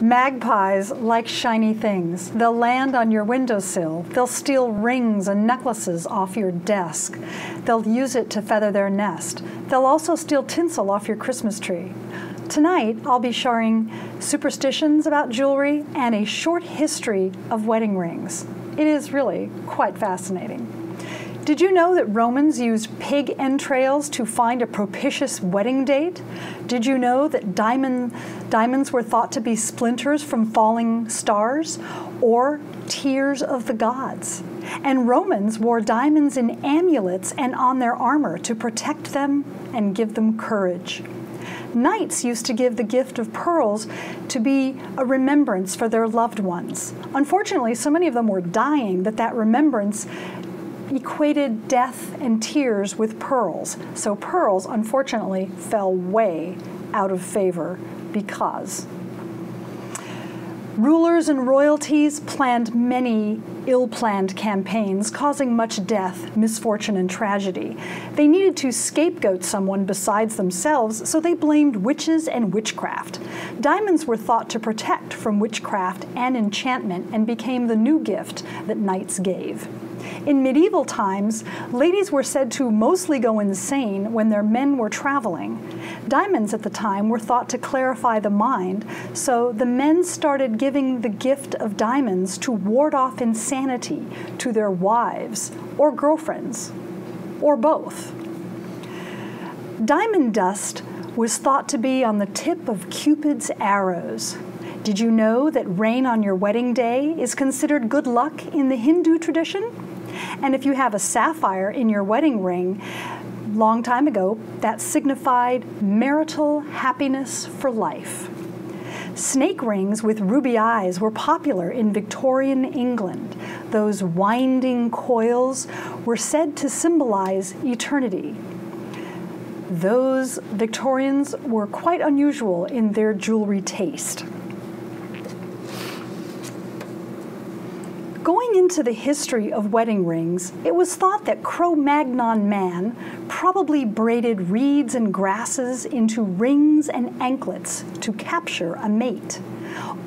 Magpies like shiny things. They'll land on your windowsill. They'll steal rings and necklaces off your desk. They'll use it to feather their nest. They'll also steal tinsel off your Christmas tree. Tonight, I'll be sharing superstitions about jewelry and a short history of wedding rings. It is really quite fascinating. Did you know that Romans used pig entrails to find a propitious wedding date? Did you know that diamond, diamonds were thought to be splinters from falling stars or tears of the gods? And Romans wore diamonds in amulets and on their armor to protect them and give them courage. Knights used to give the gift of pearls to be a remembrance for their loved ones. Unfortunately, so many of them were dying that that remembrance equated death and tears with pearls. So pearls, unfortunately, fell way out of favor because Rulers and royalties planned many ill planned campaigns, causing much death, misfortune, and tragedy. They needed to scapegoat someone besides themselves, so they blamed witches and witchcraft. Diamonds were thought to protect from witchcraft and enchantment and became the new gift that knights gave. In medieval times, ladies were said to mostly go insane when their men were traveling. Diamonds at the time were thought to clarify the mind, so the men started giving the gift of diamonds to ward off insanity to their wives or girlfriends, or both. Diamond dust was thought to be on the tip of Cupid's arrows. Did you know that rain on your wedding day is considered good luck in the Hindu tradition? And if you have a sapphire in your wedding ring, long time ago, that signified marital happiness for life. Snake rings with ruby eyes were popular in Victorian England. Those winding coils were said to symbolize eternity. Those Victorians were quite unusual in their jewelry taste. Going into the history of wedding rings, it was thought that Cro Magnon man probably braided reeds and grasses into rings and anklets to capture a mate.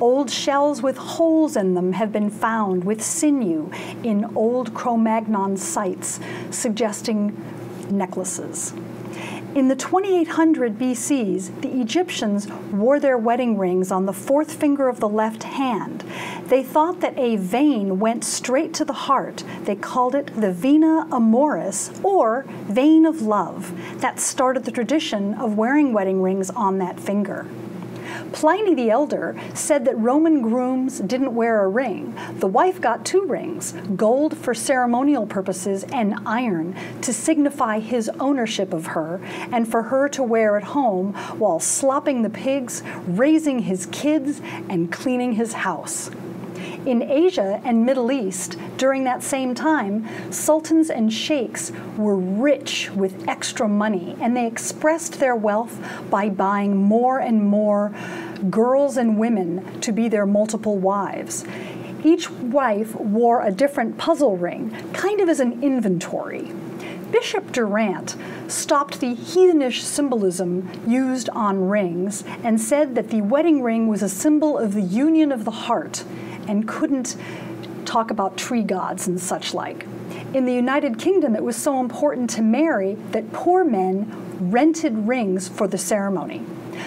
Old shells with holes in them have been found with sinew in old Cro Magnon sites, suggesting necklaces. In the 2800 BCs, the Egyptians wore their wedding rings on the fourth finger of the left hand. They thought that a vein went straight to the heart. They called it the vena amoris, or vein of love. That started the tradition of wearing wedding rings on that finger. Pliny the Elder said that Roman grooms didn't wear a ring. The wife got two rings gold for ceremonial purposes and iron to signify his ownership of her, and for her to wear at home while slopping the pigs, raising his kids, and cleaning his house. In Asia and Middle East, during that same time, sultans and sheikhs were rich with extra money, and they expressed their wealth by buying more and more girls and women to be their multiple wives. Each wife wore a different puzzle ring, kind of as an inventory. Bishop Durant stopped the heathenish symbolism used on rings and said that the wedding ring was a symbol of the union of the heart and couldn't talk about tree gods and such like. In the United Kingdom, it was so important to marry that poor men rented rings for the ceremony.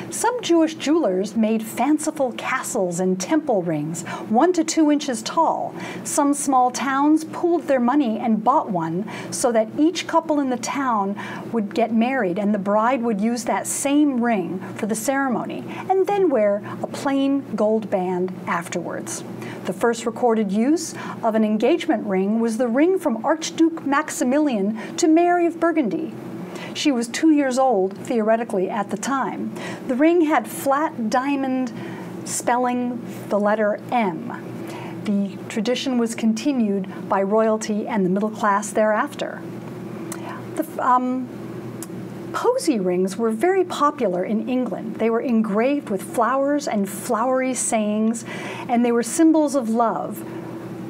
Some Jewish jewelers made fanciful castles and temple rings, one to two inches tall. Some small towns pooled their money and bought one so that each couple in the town would get married and the bride would use that same ring for the ceremony and then wear a plain gold band afterwards. The first recorded use of an engagement ring was the ring from Archduke Maximilian to Mary of Burgundy. She was two years old, theoretically, at the time. The ring had flat diamond spelling the letter M. The tradition was continued by royalty and the middle class thereafter. The, um, posy rings were very popular in England. They were engraved with flowers and flowery sayings, and they were symbols of love.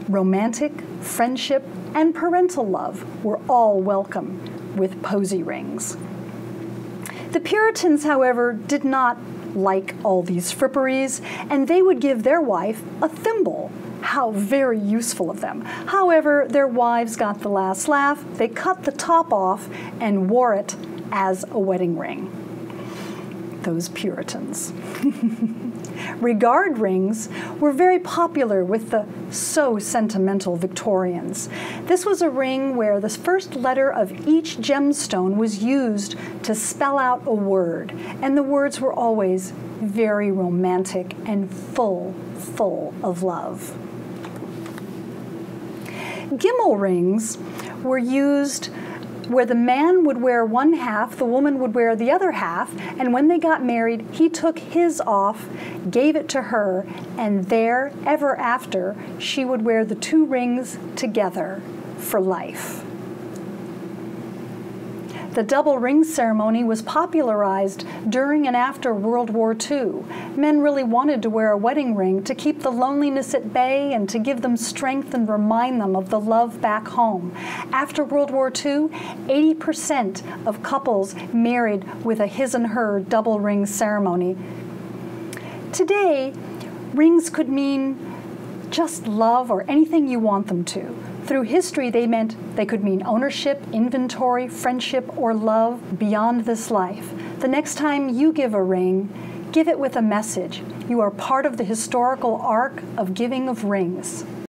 Romantic, friendship, and parental love were all welcome with posy rings. The Puritans, however, did not like all these fripperies, and they would give their wife a thimble. How very useful of them. However, their wives got the last laugh. They cut the top off and wore it as a wedding ring. Those Puritans. Regard rings were very popular with the so sentimental Victorians. This was a ring where the first letter of each gemstone was used to spell out a word, and the words were always very romantic and full, full of love. Gimel rings were used where the man would wear one half, the woman would wear the other half, and when they got married, he took his off, gave it to her, and there, ever after, she would wear the two rings together for life. The double ring ceremony was popularized during and after World War II. Men really wanted to wear a wedding ring to keep the loneliness at bay and to give them strength and remind them of the love back home. After World War II, 80% of couples married with a his and her double ring ceremony. Today, rings could mean just love or anything you want them to. Through history, they meant they could mean ownership, inventory, friendship, or love beyond this life. The next time you give a ring, give it with a message. You are part of the historical arc of giving of rings.